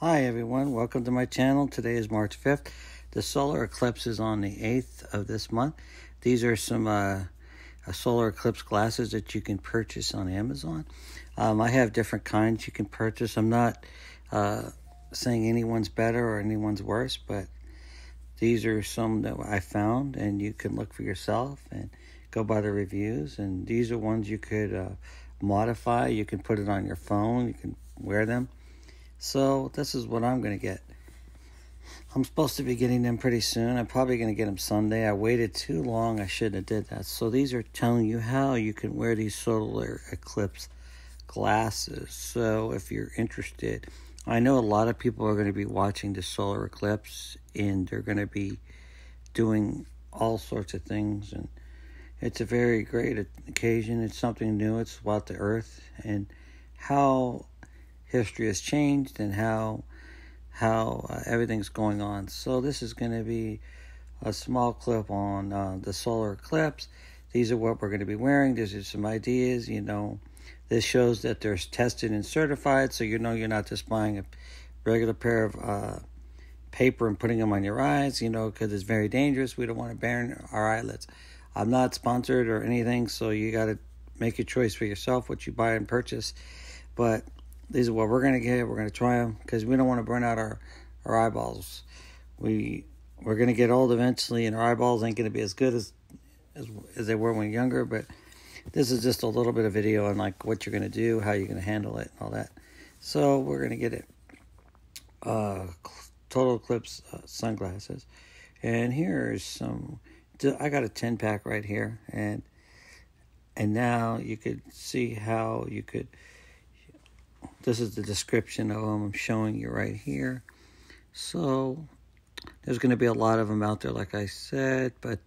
Hi everyone, welcome to my channel. Today is March 5th. The solar eclipse is on the 8th of this month. These are some uh, uh, solar eclipse glasses that you can purchase on Amazon. Um, I have different kinds you can purchase. I'm not uh, saying anyone's better or anyone's worse, but these are some that I found and you can look for yourself and go by the reviews. And these are ones you could uh, modify. You can put it on your phone. You can wear them so this is what I'm going to get. I'm supposed to be getting them pretty soon. I'm probably going to get them Sunday. I waited too long. I shouldn't have did that. So these are telling you how you can wear these solar eclipse glasses. So if you're interested, I know a lot of people are going to be watching the solar eclipse and they're going to be doing all sorts of things and it's a very great occasion. It's something new. It's about the earth and how history has changed and how how uh, everything's going on. So this is going to be a small clip on uh, the solar eclipse. These are what we're going to be wearing. These are some ideas. You know, this shows that they're tested and certified, so you know you're not just buying a regular pair of uh, paper and putting them on your eyes. You know, because it's very dangerous. We don't want to burn our eyelids. I'm not sponsored or anything, so you got to make your choice for yourself what you buy and purchase. But these are what we're gonna get. We're gonna try them because we don't want to burn out our our eyeballs. We we're gonna get old eventually, and our eyeballs ain't gonna be as good as as, as they were when younger. But this is just a little bit of video on like what you're gonna do, how you're gonna handle it, and all that. So we're gonna get it. Uh, total eclipse uh, sunglasses, and here's some. I got a ten pack right here, and and now you could see how you could this is the description of them I'm showing you right here. So there's going to be a lot of them out there, like I said, but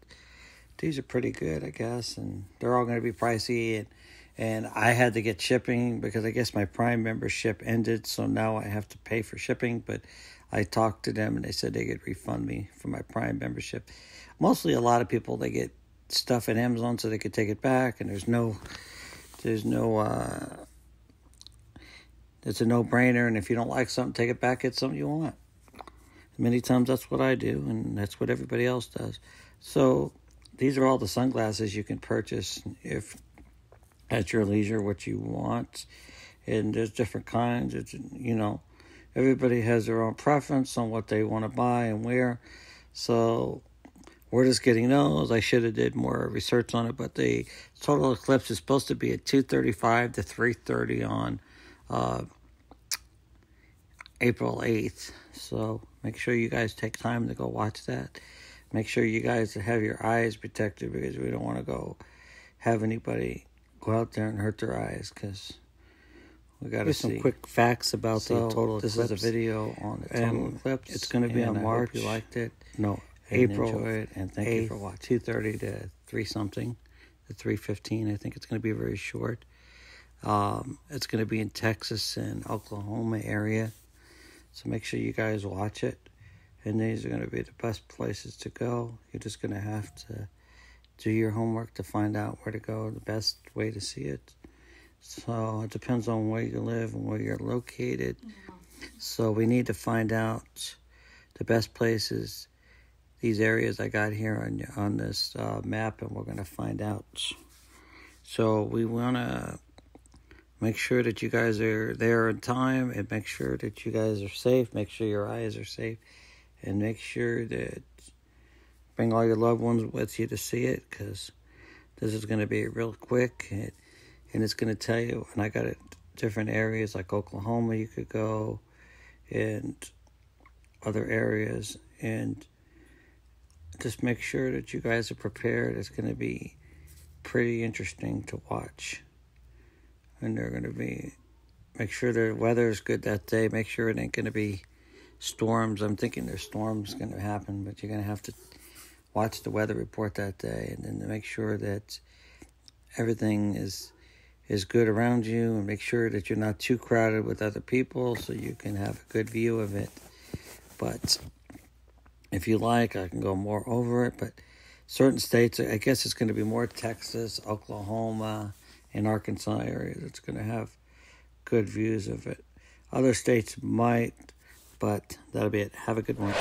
these are pretty good, I guess, and they're all going to be pricey. And, and I had to get shipping because I guess my Prime membership ended, so now I have to pay for shipping. But I talked to them and they said they could refund me for my Prime membership. Mostly, a lot of people they get stuff at Amazon so they could take it back, and there's no, there's no. Uh, it's a no brainer. And if you don't like something, take it back, get something you want. Many times that's what I do, and that's what everybody else does. So these are all the sunglasses you can purchase if at your leisure what you want. And there's different kinds. It's, you know, everybody has their own preference on what they want to buy and wear. So we're just getting those. I should have did more research on it, but the total eclipse is supposed to be at 235 to 330 on uh, April 8th. So make sure you guys take time to go watch that. Make sure you guys have your eyes protected because we don't want to go have anybody go out there and hurt their eyes because we got to see. some quick facts about so the total this eclipse. This is a video on the total and eclipse. It's going to be on I March. you liked it. No, April. It and thank 8th, you for watching. 2.30 to 3 something to 3.15. I think it's going to be very short. Um, it's going to be in Texas and Oklahoma area. So make sure you guys watch it. And these are going to be the best places to go. You're just going to have to do your homework to find out where to go, the best way to see it. So it depends on where you live and where you're located. So we need to find out the best places, these areas I got here on on this uh, map, and we're going to find out. So we want to Make sure that you guys are there in time and make sure that you guys are safe. Make sure your eyes are safe and make sure that bring all your loved ones with you to see it because this is going to be real quick and, and it's going to tell you. And I got it different areas like Oklahoma you could go and other areas and just make sure that you guys are prepared. It's going to be pretty interesting to watch and they're going to be make sure the weather is good that day. Make sure it ain't going to be storms. I'm thinking there's storms going to happen, but you're going to have to watch the weather report that day, and then to make sure that everything is is good around you, and make sure that you're not too crowded with other people, so you can have a good view of it. But if you like, I can go more over it. But certain states, I guess it's going to be more Texas, Oklahoma in Arkansas area that's going to have good views of it. Other states might But that'll be it. Have a good one.